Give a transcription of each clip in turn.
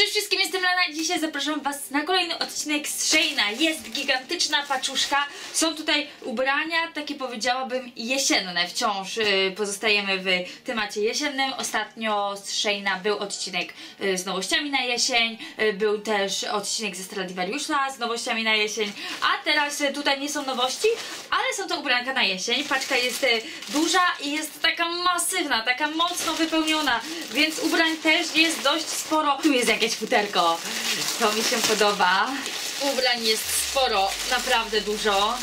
Cześć wszystkim, jestem Lana dzisiaj zapraszam Was na kolejny odcinek z Shayna. Jest gigantyczna paczuszka, są tutaj ubrania, takie powiedziałabym jesienne. Wciąż y, pozostajemy w temacie jesiennym. Ostatnio z Shayna był odcinek y, z nowościami na jesień, y, był też odcinek ze Stradivariusza z nowościami na jesień, a teraz tutaj nie są nowości, ale są to ubranka na jesień. Paczka jest duża i jest taka masywna, taka mocno wypełniona, więc ubrań też jest dość sporo. Tu jest jakieś futerko, to mi się podoba. Ubrań jest sporo, naprawdę dużo.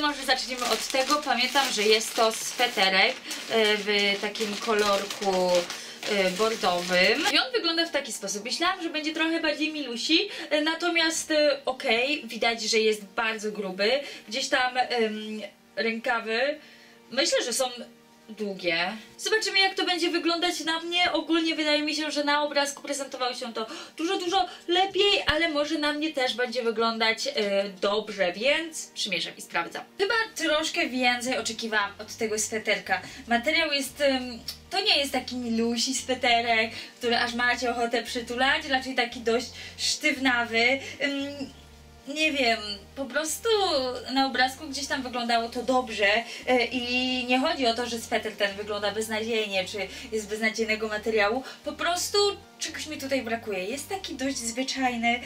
Może zaczniemy od tego. Pamiętam, że jest to sweterek e, w takim kolorku e, bordowym. I on wygląda w taki sposób. Myślałam, że będzie trochę bardziej milusi, e, natomiast okej, widać, że jest bardzo gruby. Gdzieś tam em, rękawy myślę, że są długie. Zobaczymy jak to będzie wyglądać na mnie. Ogólnie wydaje mi się, że na obrazku prezentowało się to dużo, dużo lepiej, ale może na mnie też będzie wyglądać e, dobrze, więc przymierzam i sprawdzam. Chyba troszkę więcej oczekiwałam od tego sweterka. Materiał jest... em, to nie jest taki milusi sweterek, który aż macie ochotę przytulać, raczej taki dość sztywnawy. Em, nie wiem, po prostu na obrazku gdzieś tam wyglądało to dobrze e, i nie chodzi o to, że sweter ten wygląda beznadziejnie, czy jest beznadziejnego materiału, po prostu czegoś mi tutaj brakuje. Jest taki dość zwyczajny,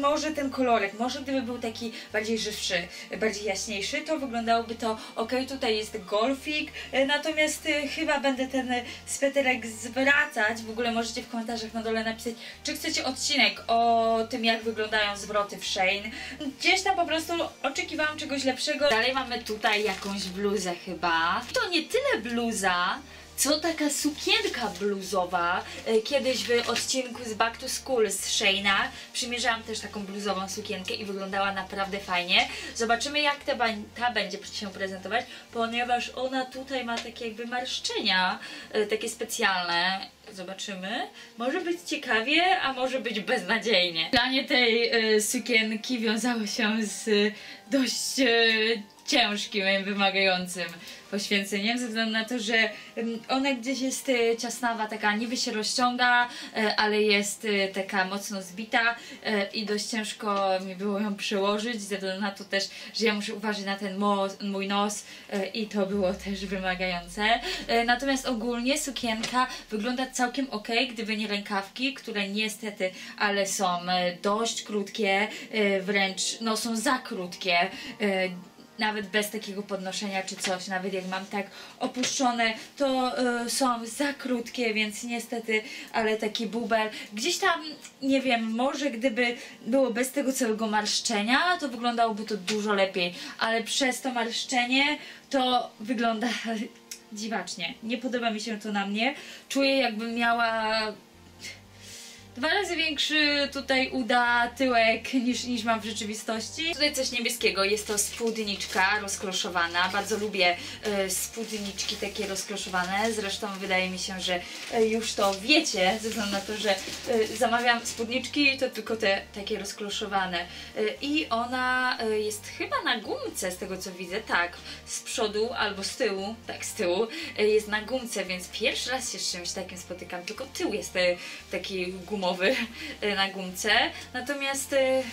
może ten kolorek, może gdyby był taki bardziej żywszy, bardziej jaśniejszy, to wyglądałoby to ok, tutaj jest golfik, e, natomiast e, chyba będę ten sweterek zwracać, w ogóle możecie w komentarzach na dole napisać, czy chcecie odcinek o tym, jak wyglądają zwroty w Shane. Gdzieś tam po prostu oczekiwałam czegoś lepszego. Dalej mamy tutaj jakąś bluzę chyba. To nie tyle bluza, co taka sukienka bluzowa. E, Kiedyś w odcinku z Back to School z Shayna przymierzałam też taką bluzową sukienkę i wyglądała naprawdę fajnie. Zobaczymy jak ta, ta będzie się prezentować, ponieważ ona tutaj ma takie jakby marszczenia, e, takie specjalne. Zobaczymy. Może być ciekawie, a może być beznadziejnie. Planie tej e, sukienki wiązało się z e, dość e, ciężkim, wymagającym poświęceniem, ze względu na to, że em, ona gdzieś jest ciasnawa, taka niby się rozciąga, ale jest taka mocno zbita i dość ciężko mi było ją przełożyć, ze względu na to też, że ja muszę uważać na ten mój nos i to było też wymagające. Natomiast ogólnie sukienka wygląda całkiem ok, gdyby nie rękawki, które niestety, ale są e, dość krótkie, e, wręcz no są za krótkie. e, nawet bez takiego podnoszenia czy coś, nawet jak mam tak opuszczone, to są za krótkie, więc niestety, ale taki bubel. Gdzieś tam, nie wiem, może gdyby było bez tego całego marszczenia, to wyglądałoby to dużo lepiej, ale przez to marszczenie to wygląda dziwacznie. Nie podoba mi się to na mnie. Czuję jakbym miała dwa razy większy tutaj uda tyłek niż, niż mam w rzeczywistości. Tutaj coś niebieskiego, jest to spódniczka rozkloszowana. Bardzo lubię e, spódniczki takie rozkloszowane. Zresztą wydaje mi się, że e, już to wiecie, ze względu na to, że e, zamawiam spódniczki, to tylko te takie rozkloszowane. E, I ona jest chyba na gumce, z tego co widzę, tak, z przodu albo z tyłu, tak, z tyłu, jest na gumce, więc pierwszy raz się z czymś takim spotykam, tylko tył jest taki gumowy e, na gumce. Natomiast e,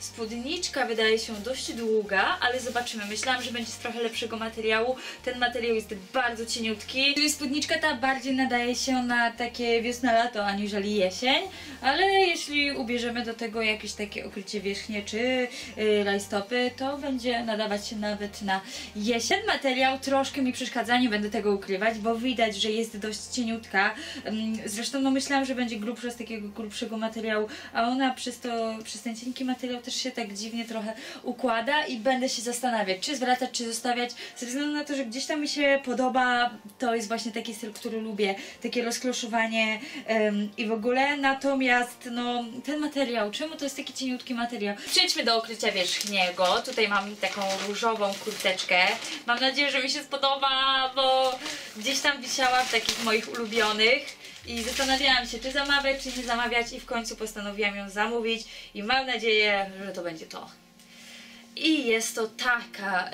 spódniczka wydaje się dość długa, ale zobaczymy. Myślałam, że będzie z trochę lepszego materiału. Ten materiał jest bardzo cieniutki. Spódniczka ta bardziej nadaje się na takie wiosna-lato aniżeli jesień, ale jeśli ubierzemy do tego jakieś takie okrycie wierzchnie czy yy, rajstopy, to będzie nadawać się nawet na jesień. Ten materiał troszkę mi przeszkadza, nie będę tego ukrywać, bo widać, że jest dość cieniutka. Ym, Zresztą no myślałam, że będzie grubsza z takiego grubszego materiału, a ona przez to, przez ten cienki materiał też się tak dziwnie trochę układa i będę się zastanawiać, czy zwracać, czy zostawiać, ze względu na to, że gdzieś tam mi się podoba, to jest właśnie taki styl, który lubię, takie rozkloszowanie i w ogóle, natomiast no ten materiał, czemu to jest taki cieniutki materiał? Przejdźmy do okrycia wierzchniego, tutaj mam taką różową kurteczkę, mam nadzieję, że mi się spodoba, bo gdzieś tam wisiała w takich moich ulubionych i zastanawiałam się, czy zamawiać, czy nie zamawiać i w końcu postanowiłam ją zamówić i mam nadzieję, że to będzie to. I jest to taka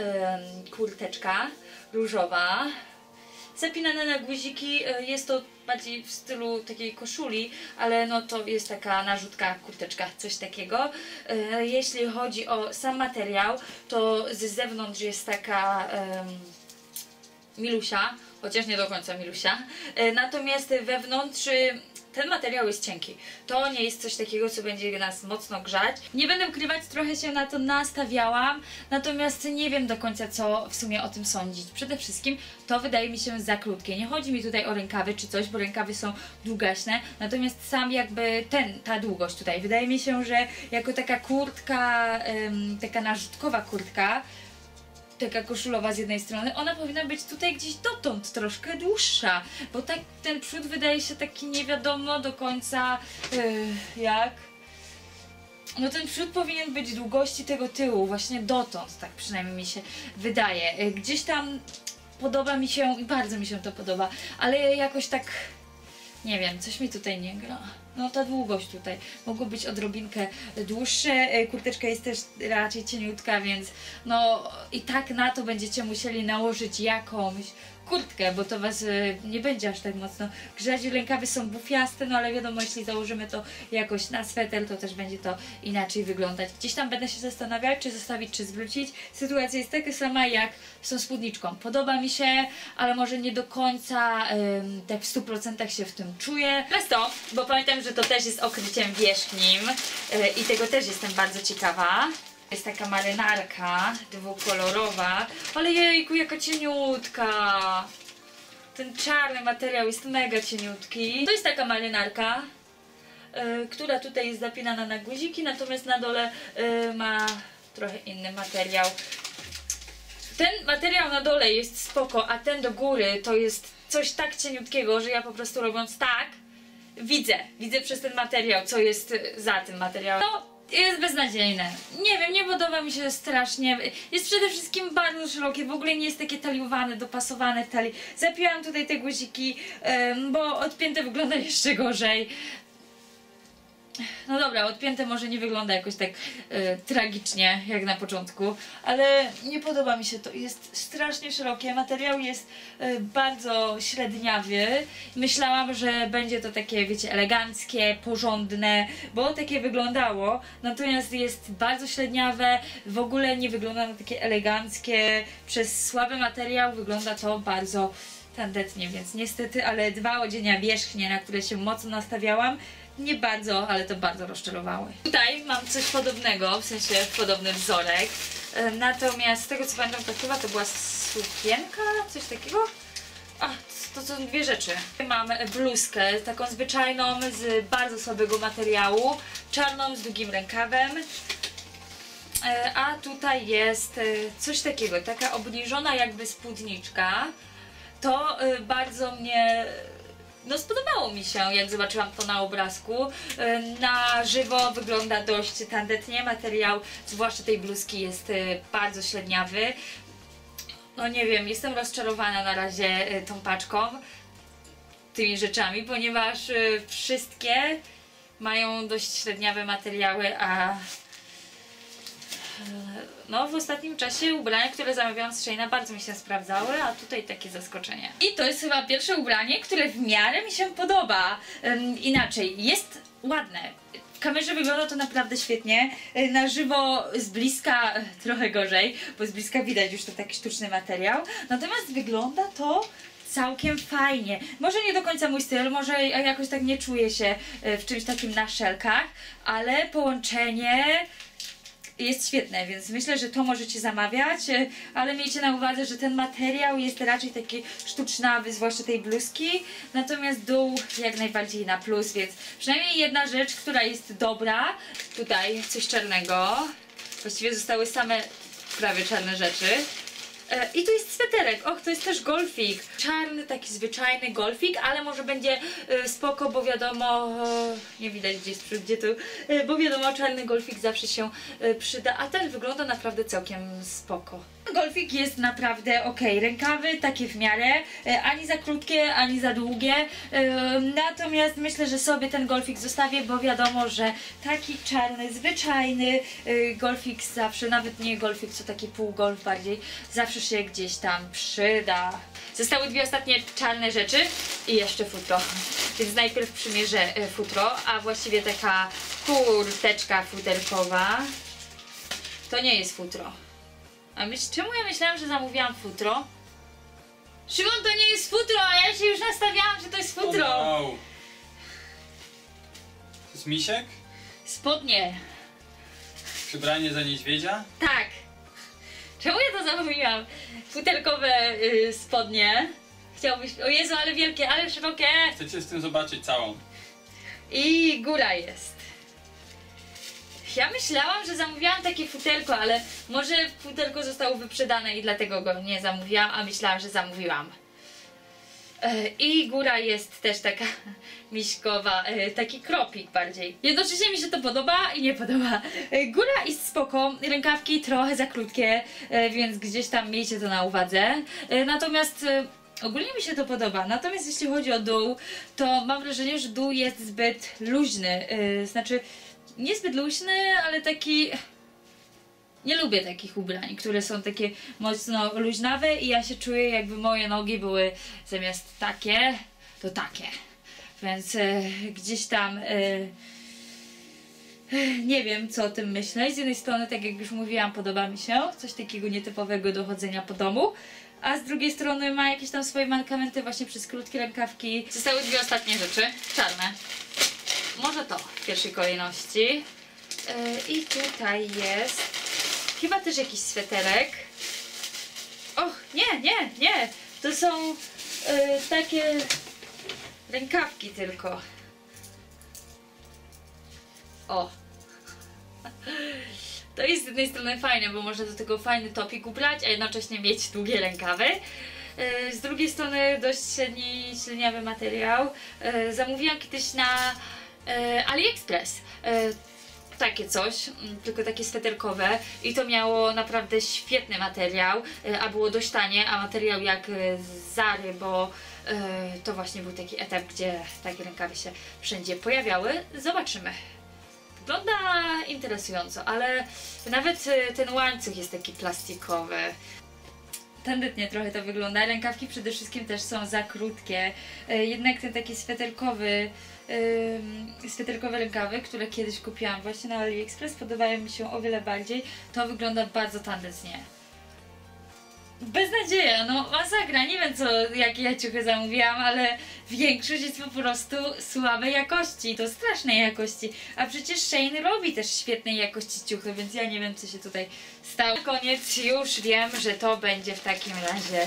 kurteczka różowa, zapinana na guziki. e, Jest to bardziej w stylu takiej koszuli, ale no to jest taka narzutka, kurteczka, coś takiego. E, jeśli chodzi o sam materiał, to z zewnątrz jest taka em, milusia, chociaż nie do końca milusia. E, natomiast wewnątrz ten materiał jest cienki. To nie jest coś takiego, co będzie nas mocno grzać. Nie będę ukrywać, trochę się na to nastawiałam, natomiast nie wiem do końca, co w sumie o tym sądzić. Przede wszystkim to wydaje mi się za krótkie. Nie chodzi mi tutaj o rękawy czy coś, bo rękawy są długaśne, natomiast sam jakby ten, ta długość tutaj. Wydaje mi się, że jako taka kurtka, taka narzutkowa kurtka, taka koszulowa z jednej strony, ona powinna być tutaj gdzieś dotąd troszkę dłuższa, bo tak ten przód wydaje się taki nie wiadomo do końca yy, jak. No ten przód powinien być długości tego tyłu, właśnie dotąd, tak przynajmniej mi się wydaje. Yy, Gdzieś tam podoba mi się i bardzo mi się to podoba, ale jakoś tak nie wiem, coś mi tutaj nie gra. No ta długość tutaj. Mogło być odrobinkę dłuższe. E, Kurteczka jest też raczej cieniutka, więc no i tak na to będziecie musieli nałożyć jakąś kurtkę, bo to was e, nie będzie aż tak mocno grzać. Rękawy są bufiaste, no ale wiadomo, jeśli założymy to jakoś na sweter, to też będzie to inaczej wyglądać. Gdzieś tam będę się zastanawiać, czy zostawić, czy zwrócić. Sytuacja jest taka sama jak z tą spódniczką. Podoba mi się, ale może nie do końca em, tak w 100% się w tym czuję. Przez to, bo pamiętam, że to też jest okryciem wierzchnim e, i tego też jestem bardzo ciekawa. Jest taka marynarka dwukolorowa, ale jejku, jaka cieniutka. Ten czarny materiał jest mega cieniutki. To jest taka marynarka, e, która tutaj jest zapinana na guziki, natomiast na dole e, ma trochę inny materiał. Ten materiał na dole jest spoko, a ten do góry to jest coś tak cieniutkiego, że ja po prostu robiąc tak, widzę, widzę przez ten materiał, co jest y, za tym materiałem. No, jest beznadziejne. Nie wiem, nie podoba mi się strasznie. Jest przede wszystkim bardzo szerokie, w ogóle nie jest takie taliowane, dopasowane talii. Zapiłam tutaj te guziki, bo odpięte wygląda jeszcze gorzej. No dobra, odpięte może nie wygląda jakoś tak e, tragicznie jak na początku, ale nie podoba mi się to. Jest strasznie szerokie, materiał jest e, bardzo średniawy. Myślałam, że będzie to takie, wiecie, eleganckie, porządne, bo takie wyglądało. Natomiast jest bardzo średniawe, w ogóle nie wygląda na takie eleganckie. Przez słaby materiał wygląda to bardzo tandetnie, więc niestety, ale dwa odzienia wierzchnie, na które się mocno nastawiałam, nie bardzo, ale to bardzo rozczarowały. Tutaj mam coś podobnego, w sensie podobny wzorek. E, Natomiast z tego co pamiętam, to chyba to była sukienka, coś takiego. A, to są dwie rzeczy. Mam bluzkę, taką zwyczajną, z bardzo słabego materiału, czarną, z długim rękawem. E, A tutaj jest e, coś takiego, taka obniżona jakby spódniczka. To e, bardzo mnie no spodobało mi się, jak zobaczyłam to na obrazku. E, Na żywo wygląda dość tandetnie, materiał, zwłaszcza tej bluzki jest e, bardzo średniawy. No nie wiem, jestem rozczarowana na razie tą paczką, tymi rzeczami, ponieważ wszystkie mają dość średniawe materiały, a no, w ostatnim czasie ubrania, które zamawiałam z Sheina bardzo mi się sprawdzały, a tutaj takie zaskoczenie. I to jest chyba pierwsze ubranie, które w miarę mi się podoba. Inaczej, jest ładne. W kamerze wygląda to naprawdę świetnie. Y, Na żywo z bliska y, trochę gorzej, bo z bliska widać już to taki sztuczny materiał. Natomiast wygląda to całkiem fajnie. Może nie do końca mój styl, może jakoś tak nie czuję się y, w czymś takim na szelkach, ale połączenie jest świetne, więc myślę, że to możecie zamawiać, e, ale miejcie na uwadze, że ten materiał jest raczej taki sztucznawy, zwłaszcza tej bluzki, natomiast dół jak najbardziej na plus, więc przynajmniej jedna rzecz, która jest dobra, tutaj coś czarnego, właściwie zostały same prawie czarne rzeczy. E, I tu jest sweterek, och, to jest też golfik. Czarny, taki zwyczajny golfik, ale może będzie e, spoko, bo wiadomo, e, nie widać gdzie jest gdzie tu, bo wiadomo, czarny golfik zawsze się przyda, a ten wygląda naprawdę całkiem spoko. Golfik jest naprawdę ok. Rękawy takie w miarę, ani za krótkie, ani za długie. Natomiast myślę, że sobie ten golfik zostawię, bo wiadomo, że taki czarny, zwyczajny golfik zawsze, nawet nie golfik, co taki półgolf bardziej, zawsze się gdzieś tam przyda. Zostały dwie ostatnie czarne rzeczy i jeszcze futro. Więc najpierw przymierzę e, futro, a właściwie taka kurteczka futerkowa. To nie jest futro. A myśl, czemu ja myślałam, że zamówiłam futro? Szymon, to nie jest futro, a ja się już nastawiałam, że to jest futro. Oh no. To jest misiek? Spodnie. Przybranie za niedźwiedzia? Tak. Czemu ja to zamówiłam? Futerkowe y, spodnie. Chciałbyś... O Jezu, ale wielkie, ale szerokie. Chcecie z tym zobaczyć całą. I góra jest. Ja myślałam, że zamówiłam takie futerko, ale może futerko zostało wyprzedane i dlatego go nie zamówiłam, a myślałam, że zamówiłam. E, I góra jest też taka miśkowa, e, taki kropik bardziej. Jednocześnie mi się to podoba i nie podoba. E, Góra jest spoko, rękawki trochę za krótkie, więc gdzieś tam miejcie to na uwadze. Natomiast ogólnie mi się to podoba. Natomiast jeśli chodzi o dół, to mam wrażenie, że dół jest zbyt luźny. Znaczy, niezbyt luźny, ale taki... Nie lubię takich ubrań, które są takie mocno luźnawe i ja się czuję jakby moje nogi były zamiast takie, to takie. Więc e, gdzieś tam e, e, nie wiem co o tym myśleć. Z jednej strony, tak jak już mówiłam, podoba mi się coś takiego nietypowego do chodzenia po domu. A z drugiej strony ma jakieś tam swoje mankamenty właśnie przez krótkie rękawki. Zostały dwie ostatnie rzeczy, czarne. Może to w pierwszej kolejności. I tutaj jest chyba też jakiś sweterek. Och, nie, nie, nie. To są e, takie rękawki tylko. O. To jest z jednej strony fajne, bo można do tego fajny topik ubrać, a jednocześnie mieć długie rękawy. E, Z drugiej strony dość średni, średniawy materiał. E, Zamówiłam kiedyś na AliExpress takie coś, mm, tylko takie sweterkowe i to miało naprawdę świetny materiał, e, a było dość tanie, a materiał jak e, z Zary, bo e, to właśnie był taki etap, gdzie takie rękawy się wszędzie pojawiały. Zobaczymy. Wygląda interesująco, ale nawet ten łańcuch jest taki plastikowy. Tandetnie trochę to wygląda. Rękawki przede wszystkim też są za krótkie. E, Jednak ten taki sweterkowy, sweterkowe rękawy, które kiedyś kupiłam właśnie na AliExpress, podobają mi się o wiele bardziej. To wygląda bardzo tandetnie. Beznadzieja, no masakra, nie wiem co, jakie ja ciuchy zamówiłam, ale większość jest po prostu słabej jakości, to strasznej jakości, a przecież Shane robi też świetnej jakości ciuchy, więc ja nie wiem co się tutaj stało. Na koniec już wiem, że to będzie w takim razie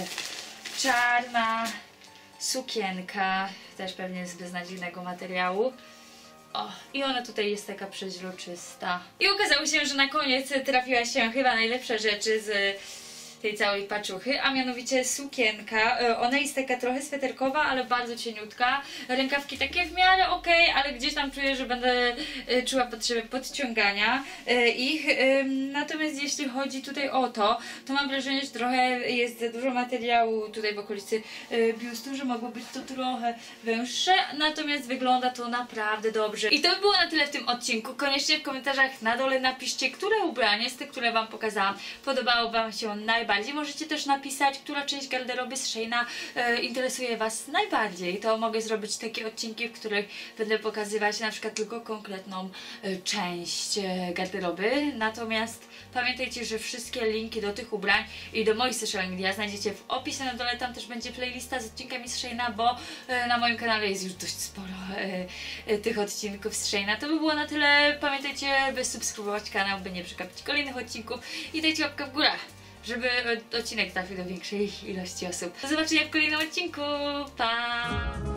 czarna sukienka, też pewnie z beznadziejnego materiału. O, i ona tutaj jest taka przeźroczysta. I okazało się, że na koniec trafiła się chyba najlepsza rzeczy z tej całej paczuchy, a mianowicie sukienka. E, Ona jest taka trochę sweterkowa, ale bardzo cieniutka. Rękawki takie w miarę ok, ale gdzieś tam czuję, że będę e, czuła potrzebę podciągania e, ich. Natomiast jeśli chodzi tutaj o to, to mam wrażenie, że trochę jest za dużo materiału tutaj w okolicy biustu, że mogło być to trochę węższe, natomiast wygląda to naprawdę dobrze. I to by było na tyle w tym odcinku. Koniecznie w komentarzach na dole napiszcie, które ubranie z tych, które Wam pokazałam, podobało Wam się najbardziej. Możecie też napisać, która część garderoby z e, interesuje Was najbardziej. To mogę zrobić takie odcinki, w których będę pokazywać na przykład tylko konkretną e, część e, garderoby. Natomiast pamiętajcie, że wszystkie linki do tych ubrań i do moich social media znajdziecie w opisie na dole. Tam też będzie playlista z odcinkami z bo na moim kanale jest już dość sporo tych odcinków z. To by było na tyle. Pamiętajcie, by subskrybować kanał, by nie przegapić kolejnych odcinków i dajcie łapkę w górę żeby odcinek trafił do większej ilości osób. Do zobaczenia w kolejnym odcinku. Pa!